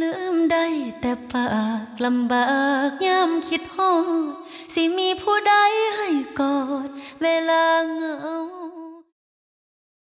ลืมได้แต่ปากลำบากยามคิดฮอดสิมีผู้ใดให้กอดเวลาเหงา